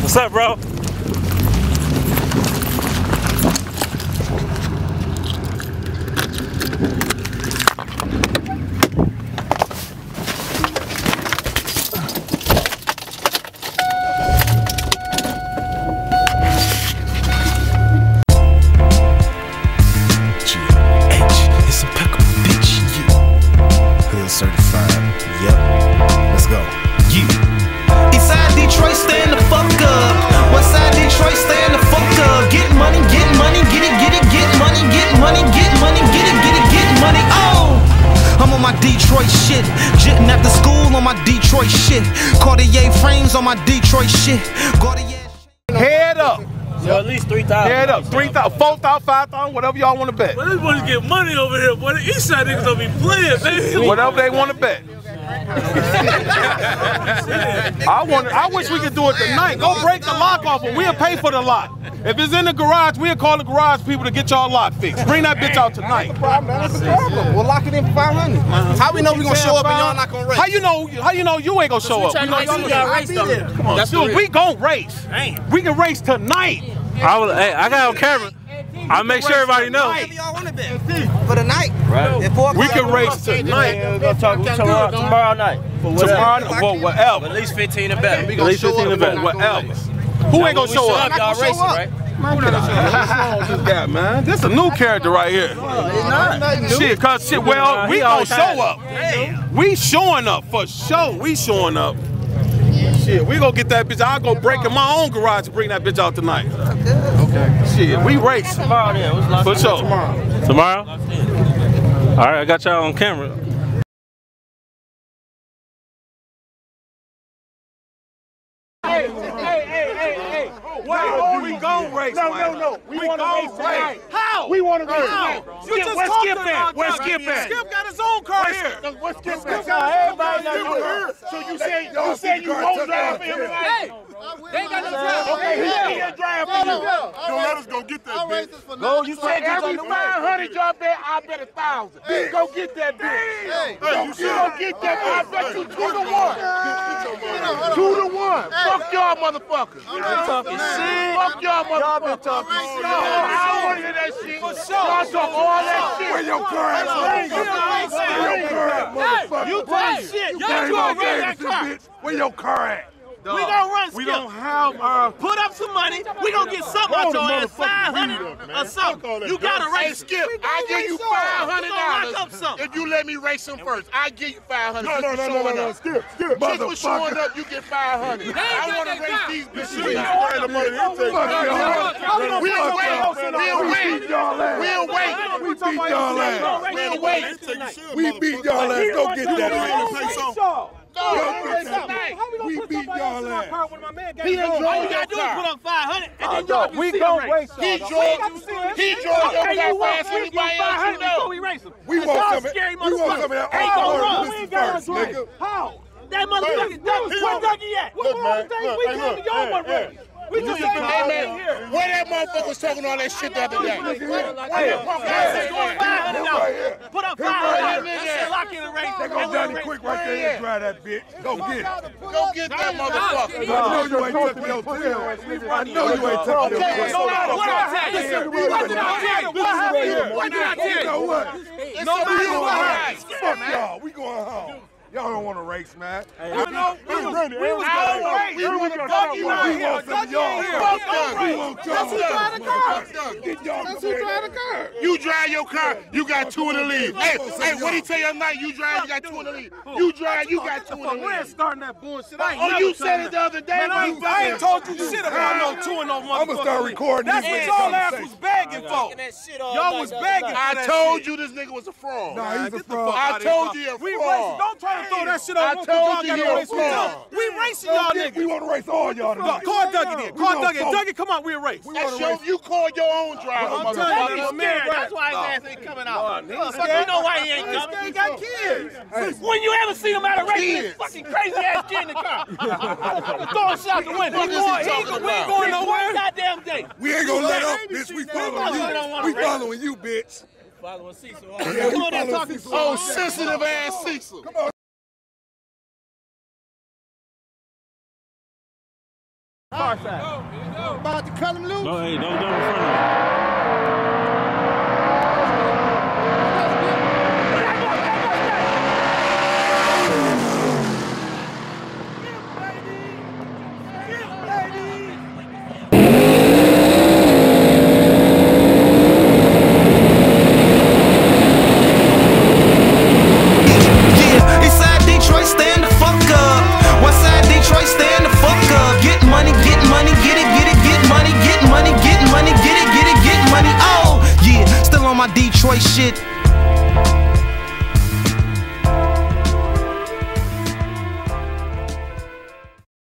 What's up, bro? Shit. Cartier frames on my Detroit shit. Cartier. Head up. So at least 3,000. Head up. 3,000, 4,000, 5,000, whatever y'all want to bet. Well, this boys get money over here, boy. The East Side niggas don't be playing, baby. Whatever they want to bet. I want. I wish we could do it tonight. Go break the lock off, and we'll pay for the lock. If it's in the garage, we'll call the garage people to get y'all lock fixed. Bring that bitch out tonight. That's the problem. We'll lock it in for 500. Uh-huh. How we know we gonna show up and y'all not gonna race? How you know? How you know you ain't gonna show up? trying We to know make y'all sure gonna- race though. Come on, That's dude, the we gon' race. Damn. We can race tonight. I, was, hey, I got on camera. I'll make sure everybody knows. Whatever y'all want to bet for the night. Right. We can race tonight. We're gonna talk tomorrow, tomorrow night. For whatever. Tomorrow, well, At least 15 and better. At least 15 to bet, whatever. Who ain't gonna show up? Y'all Not gonna racing, show up. right? What's wrong this guy, man? This a new character right here. Shit, cause shit, well, we gonna show up. We showing up for sure. We showing up. Shit, we gonna get that bitch. I'll go break in my own garage and bring that bitch out tonight. Okay. Shit, we race. Tomorrow then. What's locked For sure. Tomorrow. Tomorrow? All right, I got y'all on camera. We gon' race. No, no, no. We, wanna race tonight. How? We wanna race tonight. You just where's talked Skip about at? Where's that. Skip at? Skip got his own car here. What's Skip Skip got? got his own car Everybody here. here. So you say you say you won't drive for him tonight? They ain't got no time. Okay, he can't drive for you. Don't let us go get that bitch. Go, you For said every on 500 y'all bet, I bet a thousand. Go get that bitch. Hey, Go, you go get that bitch. I bet you two to one. Two to one. Fuck y'all motherfuckers. talking shit. Fuck y'all motherfuckers. been talking shit. I don't want to hear that shit. For sure. Y'all talk all that shit. Where your car at, motherfucker? Where your car at, motherfucker? You talk shit. You Y'all came gonna on run that car. bitch. Where your car at? We gonna run We don't have our. Put up some money. We gonna get something out your ass. 500 or something. You gotta Hey, race. Skip, I give you five hundred We gonna lock up dollars if you let me race him first. I give you five hundred. No, no, no, no, no, skip, skip, Just for showing up, you get five hundred. I want to race these bitches. Fuck y'all. We'll Fuck wait. y'all. We'll We wait. y'all ass. We'll wait. We beat y'all ass. We'll wait. We beat y'all ass. Go get that dog. How we gonna put somebody else in our car when my man got All you gotta do is put up 500 and then y'all can see him race. He drove, he drove your car fast you know. We race him. We want some. We want some of Ain't all-purpose first, nigga. How? That motherfucker, where Dougie at? What wrong thing? We came to y'all one race. We just ain't man, here. Where that motherfucker was talking all that shit the other day? Put up 500 Put up 500 they And go Johnny quick right there and drive that bitch. Go get it. Go get that motherfucker. I know you ain't tucking your tail. I know you ain't tucking your Okay, tail. No matter what I tell you, what did I tell you? What happened? What did I You tell know you? what? It's No matter what happens, fuck y'all. We going home. Y'all don't want to race, man. You know, we was, we was going don't race. We want to Dougie go. not We here. want some of Dougie y'all ain't here. Fuck Don't Dougie. We race. want That's who y'all. drive the car. That's who drive the car. You drive your car, you got two in the lead. Hey, hey, what he tell you tonight? You drive, you got two in the lead. You drive, you got two in the Fuck, we ain't starting that bullshit. I oh, ain't Oh, you said it the other day. Man, I ain't, told you shit about no two and no motherfucker. I'ma start recording That's what y'all ass was begging for. Y'all was begging for I told you this nigga was a fraud. Nah, he's a fraud. I told you a fraud. We racing. Don't try to throw that shit on us 'cause told y'all you gotta race with us. fraud. We racing y'all We want to race all y'all Look, tonight. call Dougie then. Call gonna Dougie. Dougie, come on, we'll race. That's your, you call your own driver, I'm telling you, motherfucker. my That's why his ass ain't coming out. Fuck. You know why he ain't coming. guy got kids. When you ever see him at a race, Kids. this fucking crazy ass kid in the car. Throwing shit out the window. What is he He talking ain't- we ain't going nowhere. Goddamn day. We ain't gonna let up, bitch. We following you. We following you, bitch. Following Cecil. Yeah, we Come on there following talking Cecil. Oh, sensitive ass Cecil. About to cut him loose. No, hey, don't jump in front of me. Boy, shit.